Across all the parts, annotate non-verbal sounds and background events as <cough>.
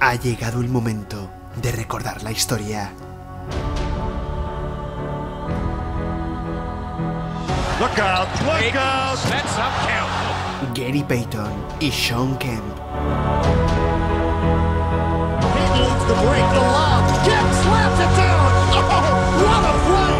Ha llegado el momento de recordar la historia. Look out, look out. Sets up Kemp. Gary Payton y Sean Kemp. He needs the break, the lob. Kemp slaps it down. What a play.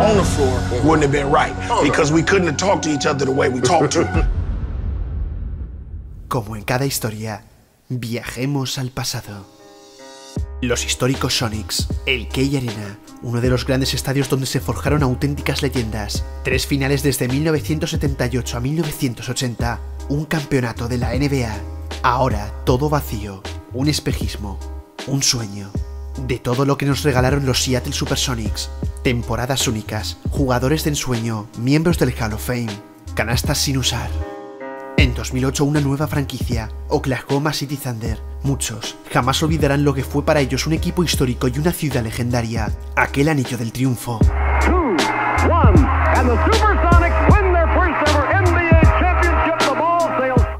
on the floor wouldn't have been right because we couldn't have talked to each other the way we talked to. <laughs> Como en cada historia, viajemos al pasado. Los históricos Sonics, el Key Arena, uno de los grandes estadios donde se forjaron auténticas leyendas, tres finales desde 1978 a 1980, un campeonato de la NBA, ahora todo vacío, un espejismo, un sueño. De todo lo que nos regalaron los Seattle Supersonics, temporadas únicas, jugadores de ensueño, miembros del Hall of Fame, canastas sin usar. En 2008 una nueva franquicia, Oklahoma City Thunder. Muchos jamás olvidarán lo que fue para ellos un equipo histórico y una ciudad legendaria, aquel anillo del triunfo. two, one,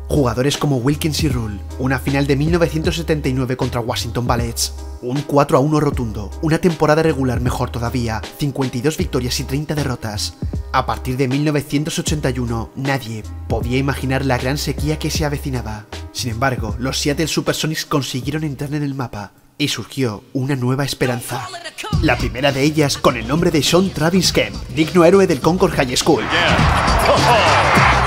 Jugadores como Wilkins y Rule, una final de 1979 contra Washington Bullets, un 4 a 1 rotundo, una temporada regular mejor todavía, 52 victorias y 30 derrotas. A partir de 1981, nadie podía imaginar la gran sequía que se avecinaba. Sin embargo, los Seattle Supersonics consiguieron entrar en el mapa y surgió una nueva esperanza. La primera de ellas con el nombre de Sean Travis Kemp, digno héroe del Concord High School.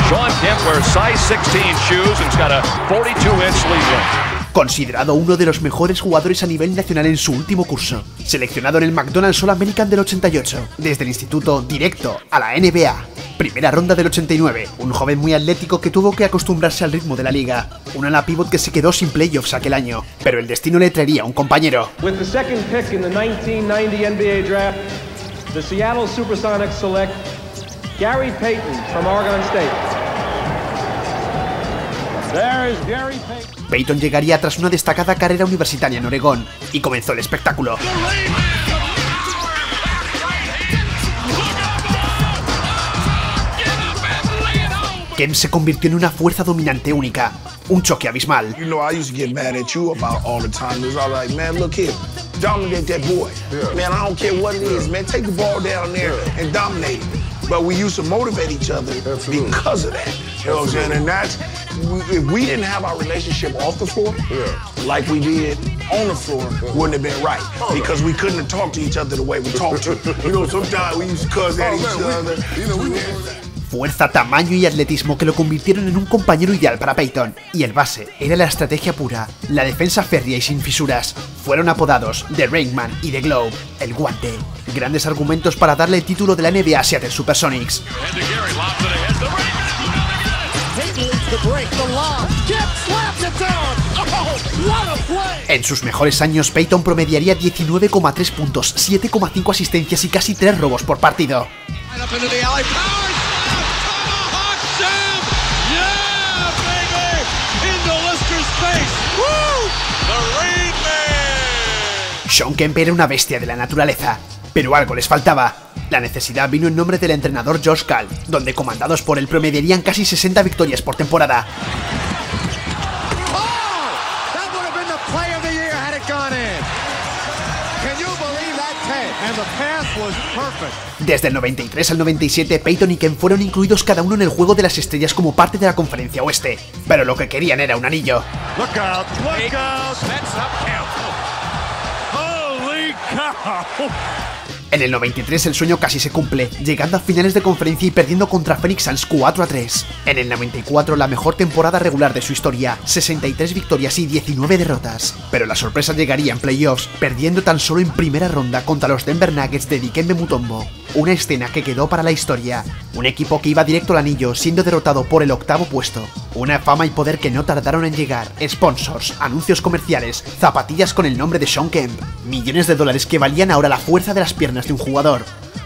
Sean Kemp wears size 16 shoes and's got a 42-inch sleeve. Considerado uno de los mejores jugadores a nivel nacional en su último curso. Seleccionado en el McDonald's All American del 88. Desde el instituto directo a la NBA. Primera ronda del 89. Un joven muy atlético que tuvo que acostumbrarse al ritmo de la liga. Un ala pivot que se quedó sin playoffs aquel año. Pero el destino le traería un compañero. Pick in the 1990 NBA Seattle Supersonics Gary Payton State. Gary Payton. Peyton llegaría tras una destacada carrera universitaria en Oregón. Y comenzó el espectáculo. Kemp se convirtió en una fuerza dominante única. Un choque abismal. You know, I used to get mad at you about all the time. It was all like, man, look here, dominate that boy. Man, I don't care what it is, man. Take the ball down there and dominate it. But we used to motivate each other because of that. You know what I'm saying? And that's, we- if we didn't have our relationship off the floor, like we did on the floor, wouldn't have been right. Because we couldn't have talked to each other the way we talked to. <laughs> You know, sometimes we used to cuss at each other. You know, we <laughs> Fuerza, tamaño y atletismo que lo convirtieron en un compañero ideal para Peyton. Y el base era la estrategia pura, la defensa férrea y sin fisuras. Fueron apodados The Rainman y The Globe, el guante. Grandes argumentos para darle el título de la NBA a Seattle Supersonics. En sus mejores años, Peyton promediaría 19,3 puntos, 7,5 asistencias y casi 3 robos por partido. Sean Kemp era una bestia de la naturaleza, pero algo les faltaba. La necesidad vino en nombre del entrenador Josh Cal, donde comandados por él promediarían casi 60 victorias por temporada. Oh. Desde el 93 al 97, Peyton y Kemp fueron incluidos cada uno en el juego de las estrellas como parte de la conferencia oeste, pero lo que querían era un anillo. Look out, look out. En el 93 el sueño casi se cumple, llegando a finales de conferencia y perdiendo contra Phoenix Suns 4 a 3. En el 94 la mejor temporada regular de su historia, 63 victorias y 19 derrotas. Pero la sorpresa llegaría en playoffs, perdiendo tan solo en primera ronda contra los Denver Nuggets de Dikembe Mutombo. Una escena que quedó para la historia. Un equipo que iba directo al anillo siendo derrotado por el octavo puesto. Una fama y poder que no tardaron en llegar. Sponsors, anuncios comerciales, zapatillas con el nombre de Sean Kemp. Millones de dólares que valían ahora la fuerza de las piernas de un jugador.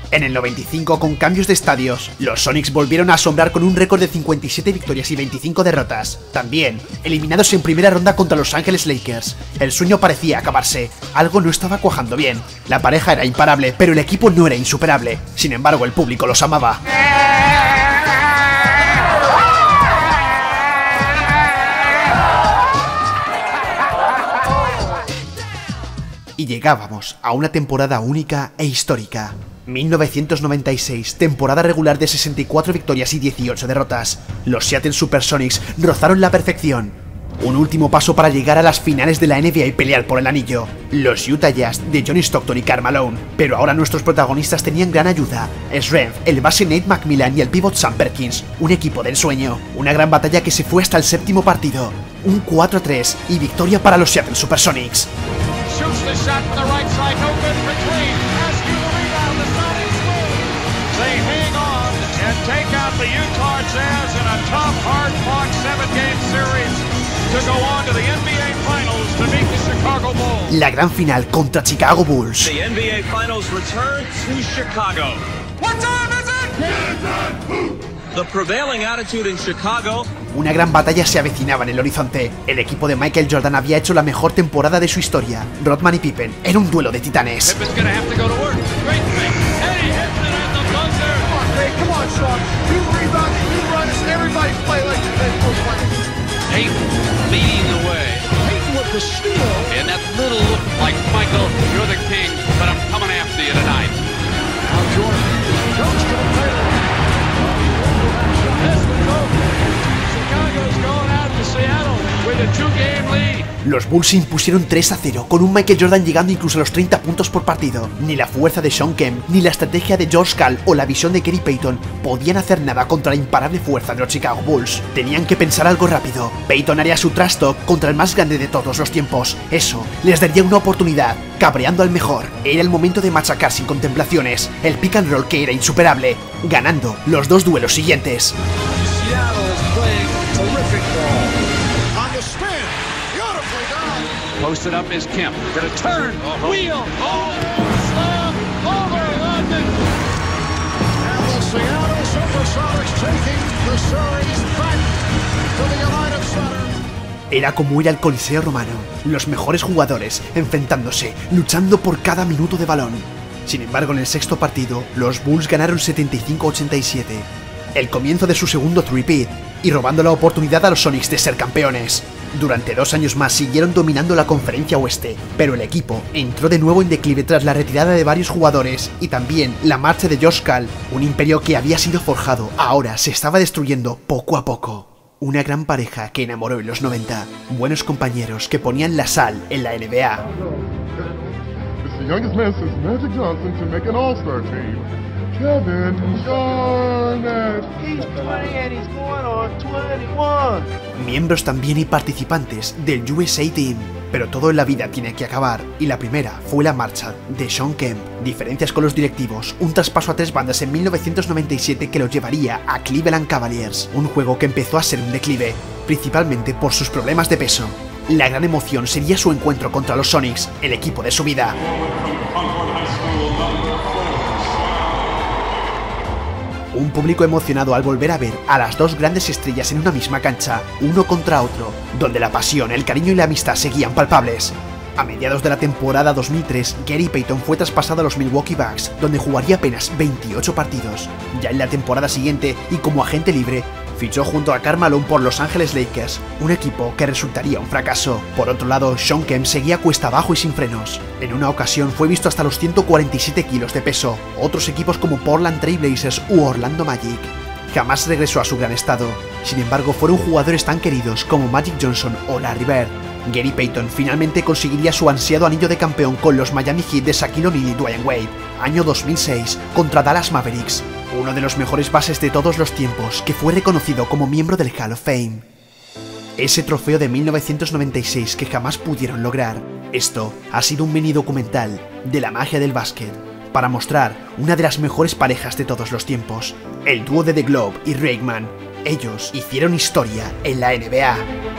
En el 95, con cambios de estadios, los Sonics volvieron a asombrar con un récord de 57 victorias y 25 derrotas. También, eliminados en primera ronda contra Los Ángeles Lakers, el sueño parecía acabarse, algo no estaba cuajando bien. La pareja era imparable, pero el equipo no era insuperable. Sin embargo, el público los amaba. y llegábamos a una temporada única e histórica. 1996, temporada regular de 64 victorias y 18 derrotas. Los Seattle Supersonics rozaron la perfección. Un último paso para llegar a las finales de la NBA y pelear por el anillo. Los Utah Jazz de Johnny Stockton y Karl Malone. Pero ahora nuestros protagonistas tenían gran ayuda. Srev, el base Nate McMillan y el pivot Sam Perkins. Un equipo del sueño. Una gran batalla que se fue hasta el séptimo partido. Un 4-3 y victoria para los Seattle Supersonics. Take out the Utah Jazz in a tough, hard-fought seven-game series to go on to the NBA Finals to meet the Chicago Bulls. La gran final contra Chicago Bulls. The NBA Finals return to Chicago. What time is it? The prevailing attitude in Chicago Una gran batalla se avecinaba en el horizonte. El equipo de Michael Jordan había hecho la mejor temporada de su historia. Rodman y Pippen era un duelo de titanes. Come on, Sean. You rebound, you run, everybody play like you're playing. Peyton leading the way. Peyton with the steal. And that little look like, Michael, you're the king, Los Bulls se impusieron 3 a 0, con un Michael Jordan llegando incluso a los 30 puntos por partido. Ni la fuerza de Sean Kemp, ni la estrategia de George Karl o la visión de Kerry Payton podían hacer nada contra la imparable fuerza de los Chicago Bulls. Tenían que pensar algo rápido. Payton haría su trash talk contra el más grande de todos los tiempos. Eso les daría una oportunidad, cabreando al mejor. Era el momento de machacar sin contemplaciones, el pick and roll que era insuperable, ganando los dos duelos siguientes. Posted up is Kemp. Gonna turn, wheel, oh, slam, over London. And the Seattle Supersonics taking the series back to the United Center. Era como ir al Coliseo Romano, los mejores jugadores enfrentándose, luchando por cada minuto de balón. Sin embargo, en el sexto partido, los Bulls ganaron 75-87, el comienzo de su segundo three-peat y robando la oportunidad a los Sonics de ser campeones. Durante dos años más siguieron dominando la conferencia oeste, pero el equipo entró de nuevo en declive tras la retirada de varios jugadores y también la marcha de Josh Kall, un imperio que había sido forjado, ahora se estaba destruyendo poco a poco. Una gran pareja que enamoró en los 90, buenos compañeros que ponían la sal en la NBA. Kevin. He's 20 and he's going on 21. miembros también y participantes del USA Team. Pero todo en la vida tiene que acabar, y la primera fue la marcha de Sean Kemp. Diferencias con los directivos, un traspaso a tres bandas en 1997 que lo llevaría a Cleveland Cavaliers, un juego que empezó a ser un declive, principalmente por sus problemas de peso. La gran emoción sería su encuentro contra los Sonics, el equipo de su vida. Un público emocionado al volver a ver a las dos grandes estrellas en una misma cancha, uno contra otro, donde la pasión, el cariño y la amistad seguían palpables. A mediados de la temporada 2003, Gary Payton fue traspasado a los Milwaukee Bucks, donde jugaría apenas 28 partidos. Ya en la temporada siguiente, y como agente libre, fichó junto a Karl Malone por Los Angeles Lakers, un equipo que resultaría un fracaso. Por otro lado, Sean Kemp seguía cuesta abajo y sin frenos. En una ocasión fue visto hasta los 147 kilos de peso. Otros equipos como Portland Trail Blazers u Orlando Magic. Jamás regresó a su gran estado. Sin embargo, fueron jugadores tan queridos como Magic Johnson o Larry Bird. Gary Payton finalmente conseguiría su ansiado anillo de campeón con los Miami Heat de Shaquille O'Neal y Dwayne Wade, año 2006, contra Dallas Mavericks, uno de los mejores bases de todos los tiempos que fue reconocido como miembro del Hall of Fame. Ese trofeo de 1996 que jamás pudieron lograr. Esto ha sido un mini documental de la magia del básquet para mostrar una de las mejores parejas de todos los tiempos, el dúo de The Globe y Rakeman. Ellos hicieron historia en la NBA.